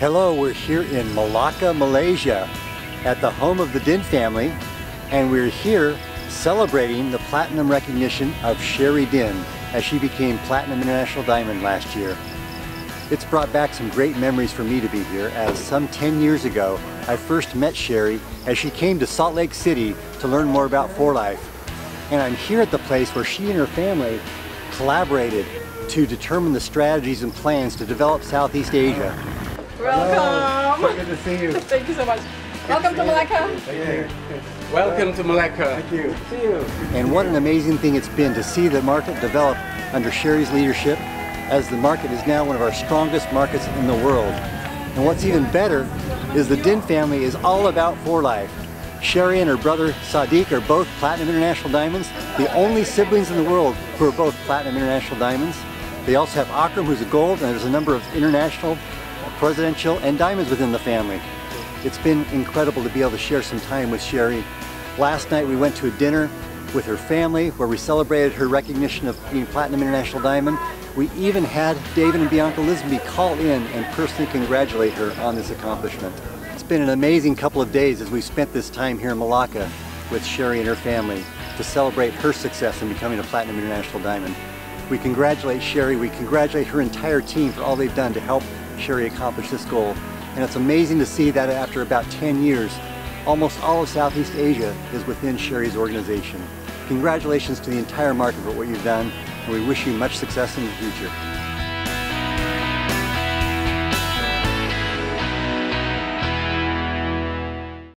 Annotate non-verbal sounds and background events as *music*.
Hello, we're here in Malacca, Malaysia at the home of the Din family and we're here celebrating the platinum recognition of Sherry Din as she became Platinum International Diamond last year. It's brought back some great memories for me to be here as some 10 years ago I first met Sherry as she came to Salt Lake City to learn more about 4Life. And I'm here at the place where she and her family collaborated to determine the strategies and plans to develop Southeast Asia. Welcome. So good to see you. *laughs* Thank you so much. Welcome to Malacca. Thank you. Welcome to Malacca. Thank you. See you. And what an amazing thing it's been to see the market develop under Sherry's leadership as the market is now one of our strongest markets in the world. And what's even better is the Din family is all about 4Life. Sherry and her brother Sadiq are both Platinum International Diamonds, the only siblings in the world who are both Platinum International Diamonds. They also have Akram who's a gold and there's a number of international, presidential and diamonds within the family. It's been incredible to be able to share some time with Sherry. Last night we went to a dinner with her family where we celebrated her recognition of being Platinum International Diamond. We even had David and Bianca Lisonbee call in and personally congratulate her on this accomplishment. It's been an amazing couple of days as we spent this time here in Malacca with Sherry and her family to celebrate her success in becoming a Platinum International Diamond. We congratulate Sherry, we congratulate her entire team for all they've done to help Sherry accomplished this goal. And it's amazing to see that after about 10 years, almost all of Southeast Asia is within Sherry's organization. Congratulations to the entire market for what you've done, and we wish you much success in the future.